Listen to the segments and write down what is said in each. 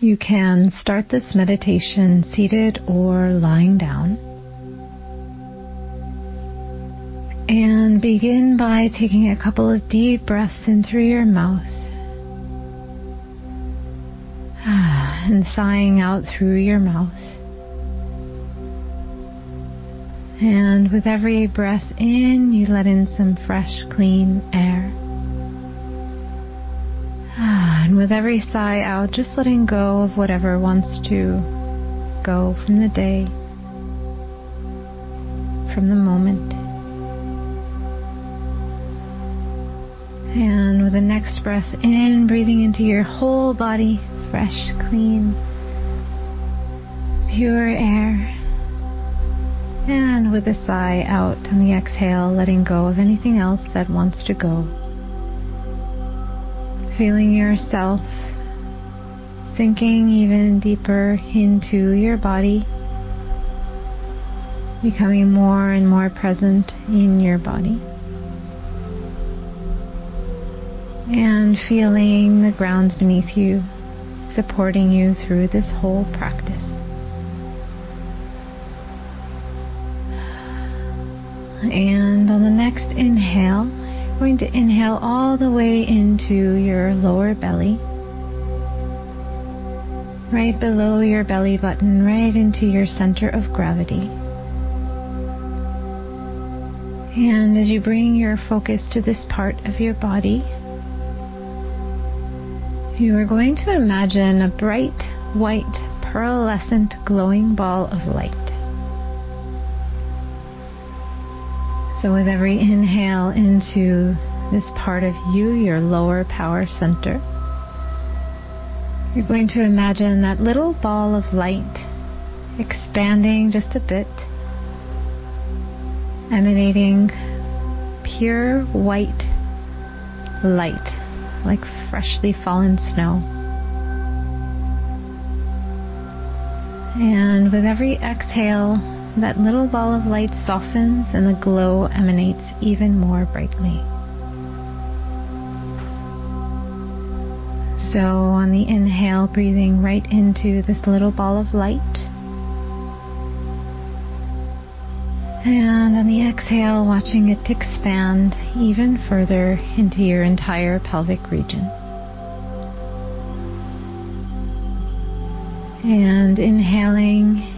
You can start this meditation seated or lying down. And begin by taking a couple of deep breaths in through your mouth ah, and sighing out through your mouth. And with every breath in, you let in some fresh, clean air. With every sigh out, just letting go of whatever wants to go from the day, from the moment. And with the next breath in, breathing into your whole body, fresh, clean, pure air. And with a sigh out on the exhale, letting go of anything else that wants to go feeling yourself sinking even deeper into your body, becoming more and more present in your body. And feeling the ground beneath you supporting you through this whole practice. And on the next inhale, going to inhale all the way into your lower belly, right below your belly button, right into your center of gravity. And as you bring your focus to this part of your body, you are going to imagine a bright, white, pearlescent, glowing ball of light. So, with every inhale into this part of you, your lower power center, you're going to imagine that little ball of light expanding just a bit, emanating pure white light like freshly fallen snow. And with every exhale, that little ball of light softens and the glow emanates even more brightly. So, on the inhale, breathing right into this little ball of light. And on the exhale, watching it expand even further into your entire pelvic region. And inhaling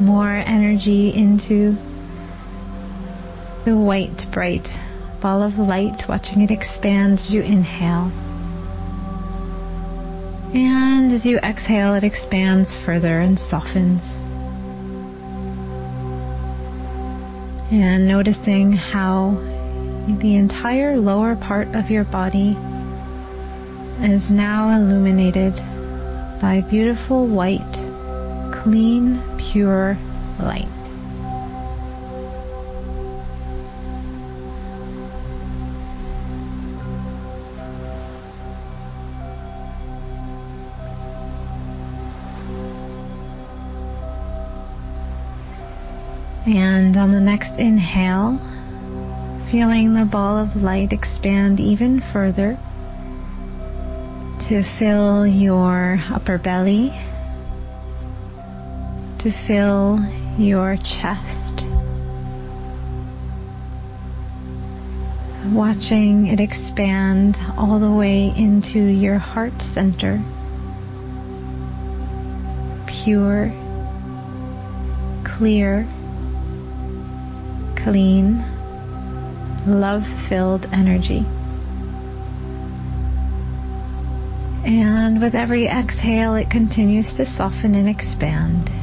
more energy into the white, bright ball of light, watching it expand as you inhale. And as you exhale, it expands further and softens. And noticing how the entire lower part of your body is now illuminated by beautiful white clean, pure light. And on the next inhale, feeling the ball of light expand even further to fill your upper belly to fill your chest. Watching it expand all the way into your heart center. Pure, clear, clean, love filled energy. And with every exhale, it continues to soften and expand.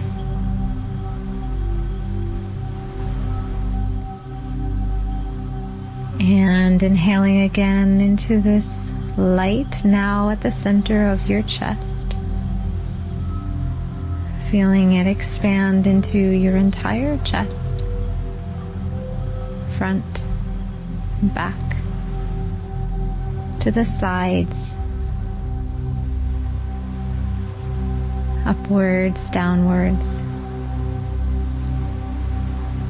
And inhaling again into this light now at the center of your chest. Feeling it expand into your entire chest, front, back, to the sides, upwards, downwards,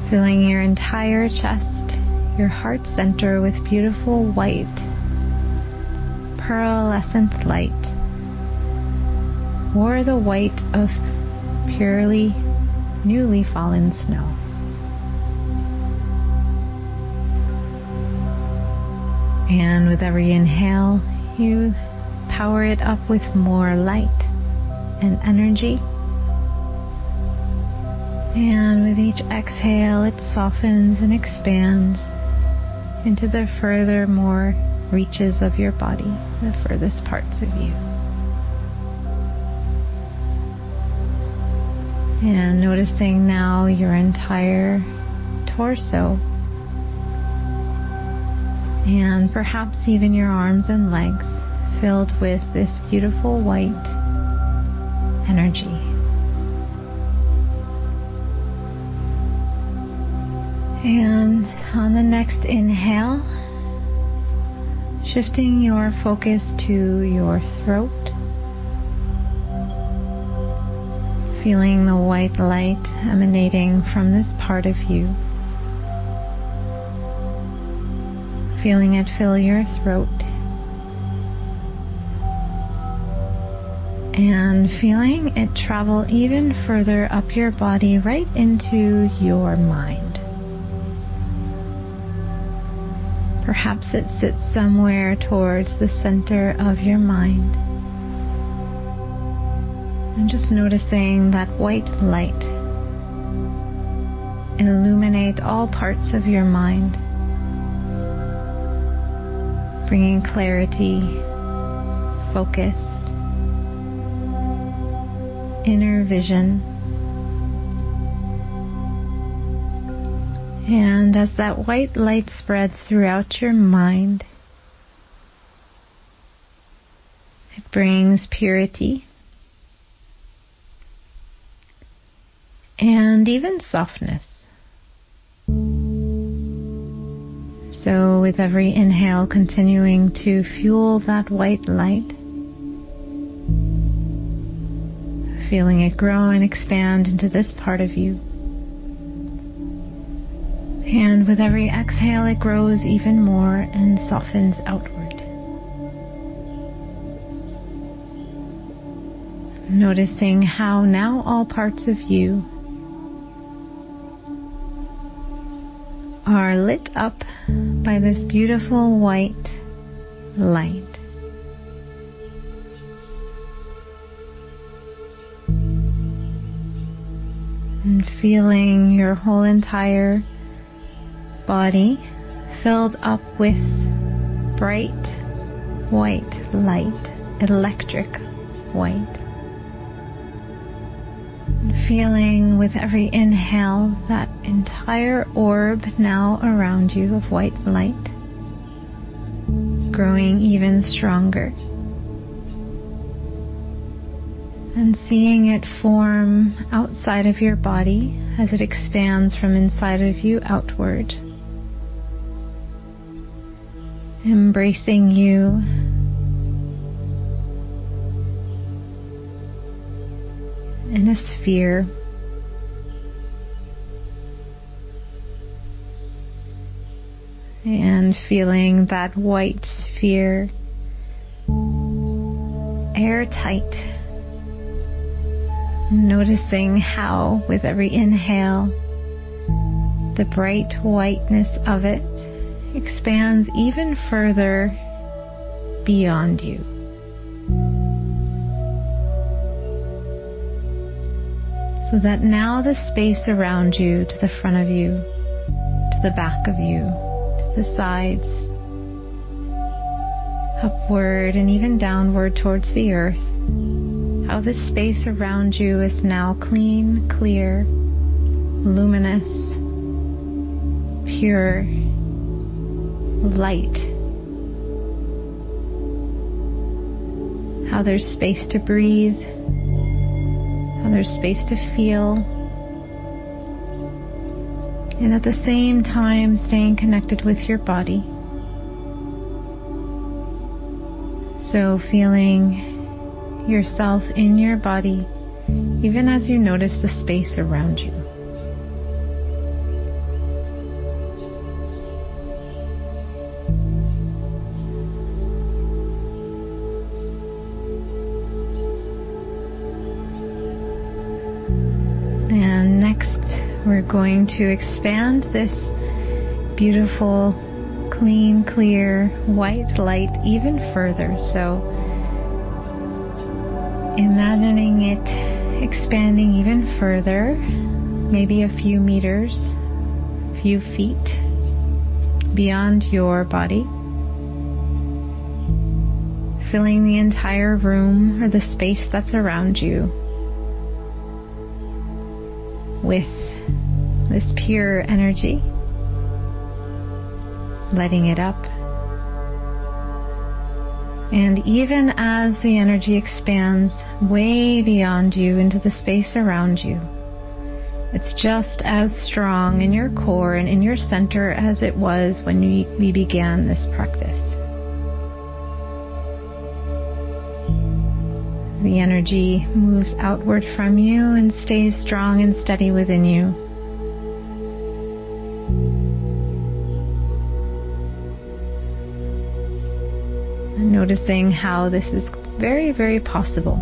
filling your entire chest your heart center with beautiful white, pearlescent light. or the white of purely newly fallen snow. And with every inhale, you power it up with more light and energy. And with each exhale, it softens and expands into the further, more reaches of your body, the furthest parts of you. And noticing now your entire torso and perhaps even your arms and legs filled with this beautiful white energy. And on the next inhale, shifting your focus to your throat, feeling the white light emanating from this part of you. feeling it fill your throat and feeling it travel even further up your body right into your mind. Perhaps it sits somewhere towards the center of your mind. And just noticing that white light illuminate all parts of your mind bringing clarity, focus, inner vision. And as that white light spreads throughout your mind, it brings purity and even softness. So, with every inhale, continuing to fuel that white light, feeling it grow and expand into this part of you. And with every exhale, it grows even more and softens outward. Noticing how now all parts of you are lit up by this beautiful white light. And feeling your whole entire body filled up with bright white light, electric white feeling with every inhale that entire orb now around you of white light growing even stronger. And seeing it form outside of your body as it expands from inside of you outward. Embracing you in a sphere. And feeling that white sphere airtight. Noticing how, with every inhale, the bright whiteness of it expands even further beyond you. so that now the space around you, to the front of you, to the back of you, to the sides, upward and even downward towards the earth, how the space around you is now clean, clear, luminous, pure, light. How there's space to breathe how there's space to feel. And at the same time, staying connected with your body. So feeling yourself in your body, even as you notice the space around you. Going to expand this beautiful, clean, clear, white light even further. So, imagining it expanding even further, maybe a few meters, few feet beyond your body filling the entire room or the space that's around you with this pure energy, letting it up. And even as the energy expands way beyond you into the space around you, it's just as strong in your core and in your center as it was when we, we began this practice. The energy moves outward from you and stays strong and steady within you. Noticing how this is very, very possible.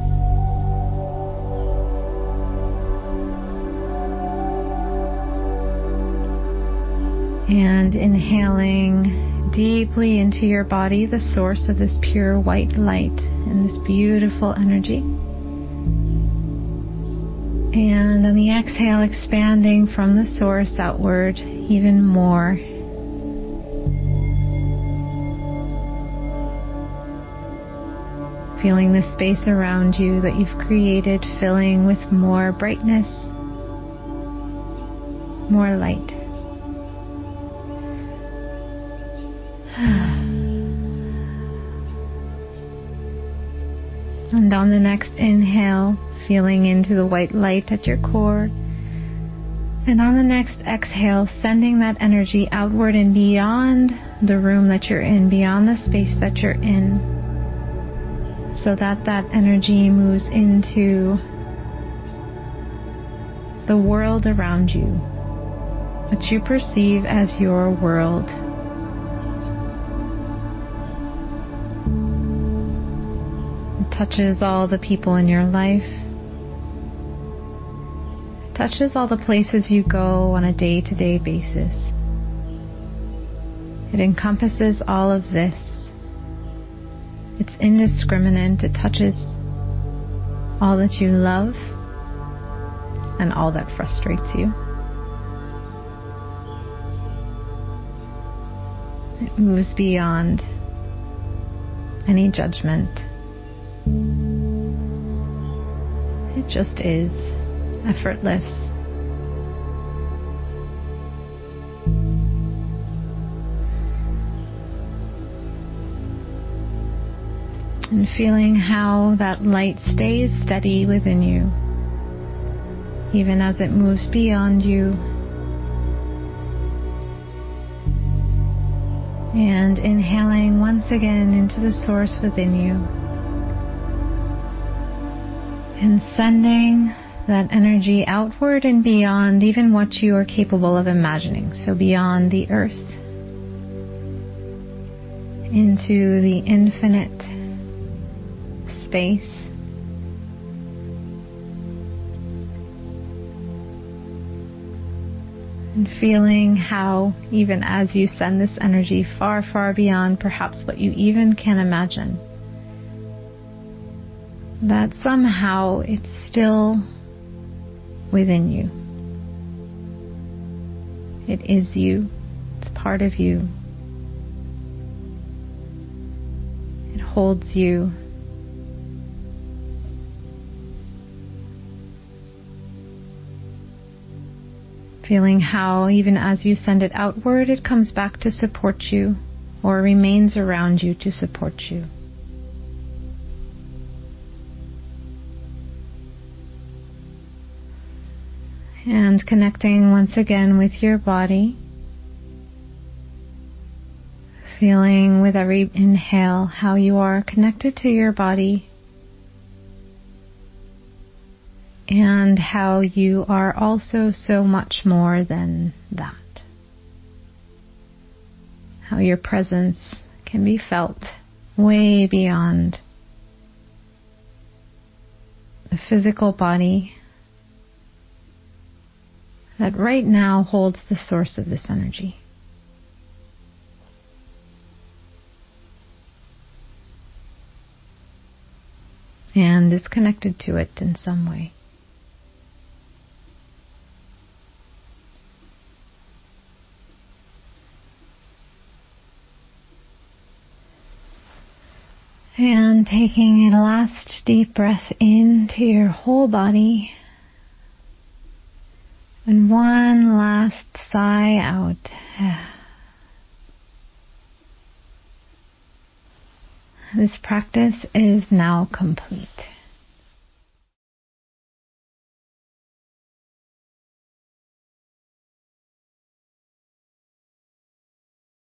And inhaling deeply into your body, the source of this pure white light and this beautiful energy. And on the exhale, expanding from the source outward even more. Feeling the space around you that you've created filling with more brightness, more light. And on the next inhale, feeling into the white light at your core. And on the next exhale, sending that energy outward and beyond the room that you're in, beyond the space that you're in, so that that energy moves into the world around you, what you perceive as your world. It touches all the people in your life, it touches all the places you go on a day to day basis. It encompasses all of this. It's indiscriminate. It touches all that you love and all that frustrates you. It moves beyond any judgment it just is effortless. And feeling how that light stays steady within you, even as it moves beyond you. And inhaling once again into the source within you and sending that energy outward and beyond even what you are capable of imagining. So beyond the earth into the infinite space. And feeling how, even as you send this energy far, far beyond perhaps what you even can imagine, that somehow it's still within you. It is you. It's part of you. It holds you. Feeling how, even as you send it outward, it comes back to support you or remains around you to support you. and connecting once again with your body. Feeling with every inhale how you are connected to your body and how you are also so much more than that. How your presence can be felt way beyond the physical body that right now holds the source of this energy. And is connected to it in some way. And taking a last deep breath into your whole body. And one last sigh out. This practice is now complete.